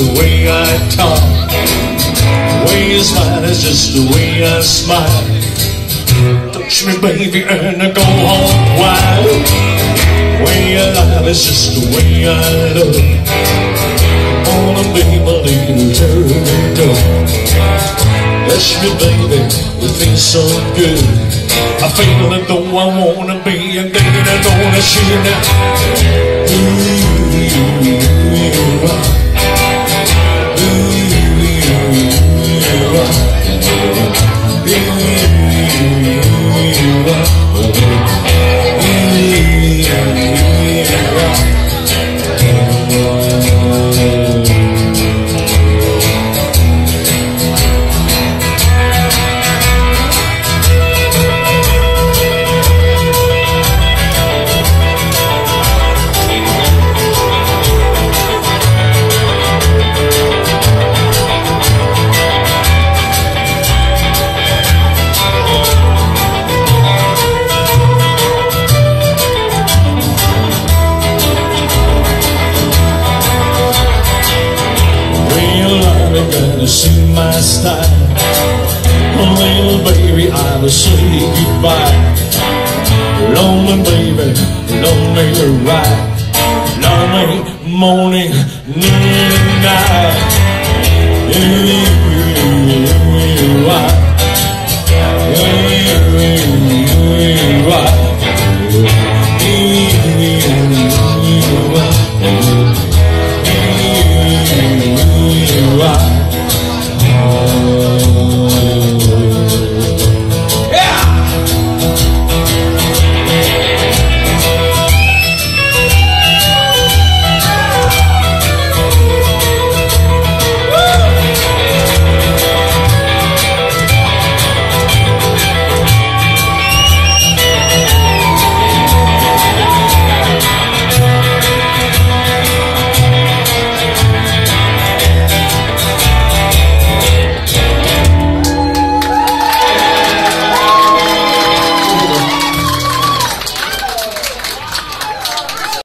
the way I talk. The way you smile is just the way I smile. Touch me, baby, and I go home wild. The way you love is just the way I love. Wanna be my little turtle. Touch me, baby, it feels so good. I feel it though I wanna be a girl I gonna shoot now. My style. Oh, little baby, I will say goodbye. Lonely baby, lonely ride. Lonely morning, noon and night.